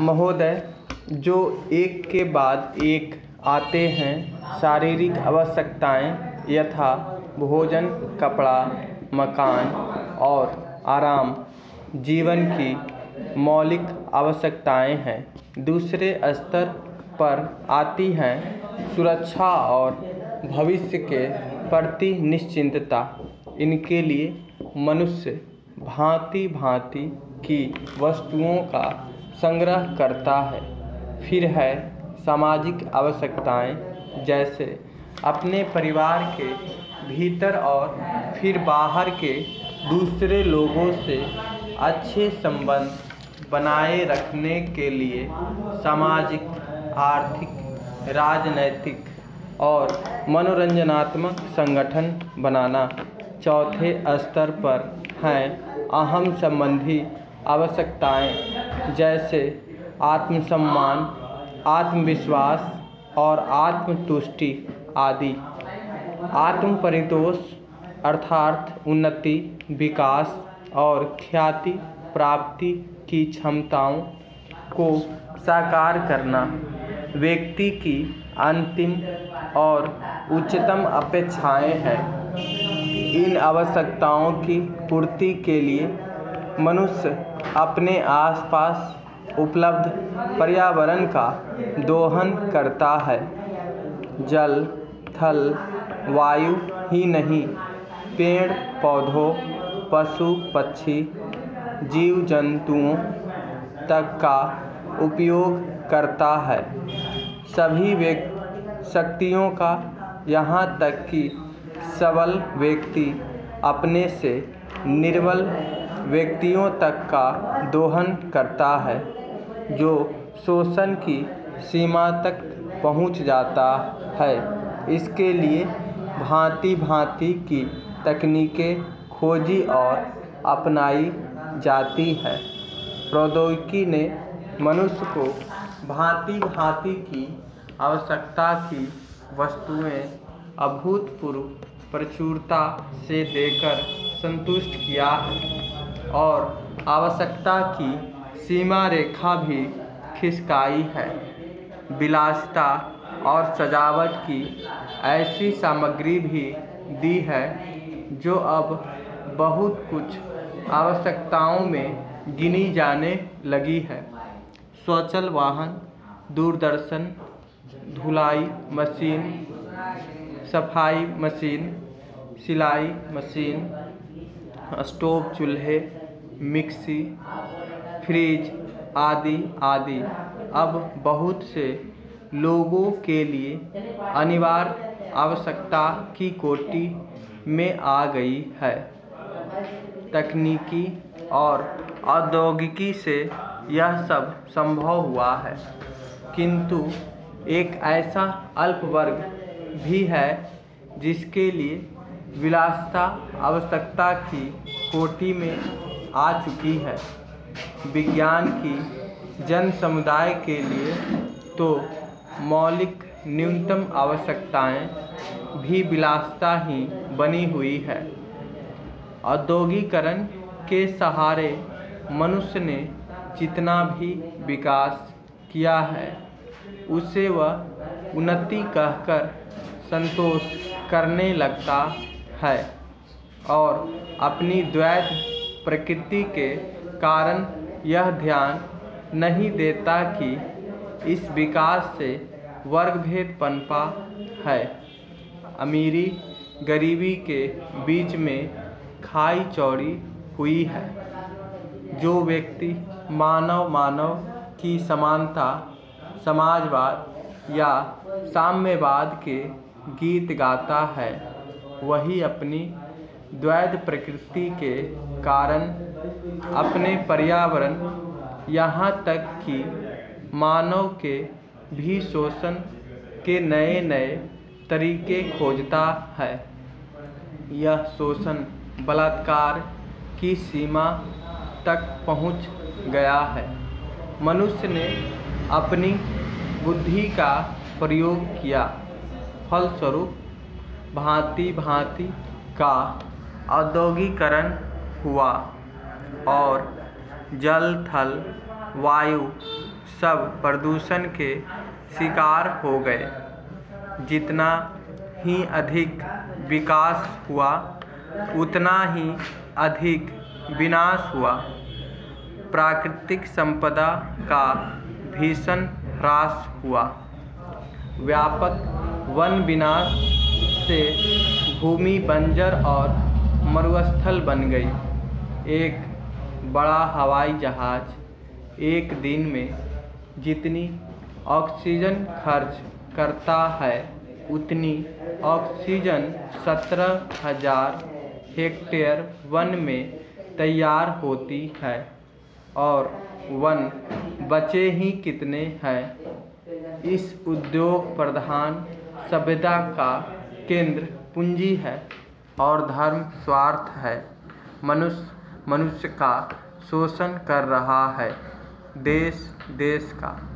महोदय, जो एक के बाद एक आते हैं, शारीरिक आवश्यकताएँ यथा भोजन, कपड़ा, मकान और आराम, जीवन की मौलिक आवश्यकताएँ हैं। दूसरे स्तर पर आती हैं सुरक्षा और भविष्य के प्रति निश्चिंतता। इनके लिए मनुष्य भांति भांति की वस्तुओं का संग्रह करता है। फिर है सामाजिक आवश्यकताएँ, जैसे अपने परिवार के भीतर और फिर बाहर के दूसरे लोगों से अच्छे संबंध बनाए रखने के लिए सामाजिक, आर्थिक, राजनैतिक और मनोरंजनात्मक संगठन बनाना चौथे स्तर पर हैं। अहम संबंधी आवश्यकताएँ, जैसे आत्मसम्मान, आत्मविश्वास और आत्मतुष्टि आदि। आत्म परितोष अर्थात उन्नति, विकास और ख्याति प्राप्ति की क्षमताओं को साकार करना, व्यक्ति की अंतिम और उच्चतम अपेक्षाएँ हैं। इन आवश्यकताओं की पूर्ति के लिए मनुष्य अपने आसपास उपलब्ध पर्यावरण का दोहन करता है। जल, थल, वायु ही नहीं, पेड़, पौधों, पशु, पक्षी जीव जंतुओं तक का उपयोग करता है। सभी व्यक्ति शक्तियों का यहाँ तक कि सबल व्यक्ति अपने से निर्बल व्यक्तियों तक का दोहन करता है, जो शोषण की सीमा तक पहुँच जाता है। इसके लिए भांति भांति की तकनीकें खोजी और अपनाई जाती है। प्रौद्योगिकी ने मनुष्य को भांति भांति की आवश्यकता की वस्तुएँ अभूतपूर्व प्रचुरता से देकर संतुष्ट किया है और आवश्यकता की सीमा रेखा भी खिसकाई है। विलासिता और सजावट की ऐसी सामग्री भी दी है, जो अब बहुत कुछ आवश्यकताओं में गिनी जाने लगी है। स्वचल वाहन, दूरदर्शन, धुलाई मशीन सफ़ाई मशीन, सिलाई मशीन, स्टोव, चूल्हे, मिक्सी, फ्रिज आदि आदि। अब बहुत से लोगों के लिए अनिवार्य आवश्यकता की कोटि में आ गई है। तकनीकी और औद्योगिकी से यह सब संभव हुआ है। किंतु एक ऐसा अल्प वर्ग भी है, जिसके लिए विलासता आवश्यकता की कोटि में आ चुकी है। विज्ञान की जन समुदाय के लिए तो मौलिक न्यूनतम आवश्यकताएँ भी विलासता ही बनी हुई है। औद्योगिकरण के सहारे मनुष्य ने जितना भी विकास किया है, उसे वह उन्नति कहकर संतोष करने लगता है और अपनी द्वैत प्रकृति के कारण यह ध्यान नहीं देता कि इस विकास से वर्ग भेद पनपा है। अमीरी गरीबी के बीच में खाई चौड़ी हुई है। जो व्यक्ति मानव मानव की समानता, समाजवाद या साम्यवाद के गीत गाता है। वही अपनी द्वैध प्रकृति के कारण अपने पर्यावरण यहाँ तक कि मानव के भी शोषण के नए नए तरीके खोजता है। यह शोषण बलात्कार की सीमा तक पहुँच गया है। मनुष्य ने अपनी बुद्धि का प्रयोग किया। फलस्वरूप, भांति भांति का औद्योगिकरण हुआ और जल, थल, वायु सब प्रदूषण के शिकार हो गए। जितना ही अधिक विकास हुआ, उतना ही अधिक विनाश हुआ। प्राकृतिक संपदा का भीषण ह्रास हुआ। व्यापक वन विनाश से भूमि बंजर और मरुस्थल बन गई। एक बड़ा हवाई जहाज़ एक दिन में जितनी ऑक्सीजन खर्च करता है, उतनी ऑक्सीजन सत्रह हज़ार हेक्टेयर वन में तैयार होती है और वन बचे ही कितने हैं? इस उद्योग प्रधान सभ्यता का केंद्र पूंजी है और धर्म स्वार्थ है। मनुष्य मनुष्य का शोषण कर रहा है। देश देश का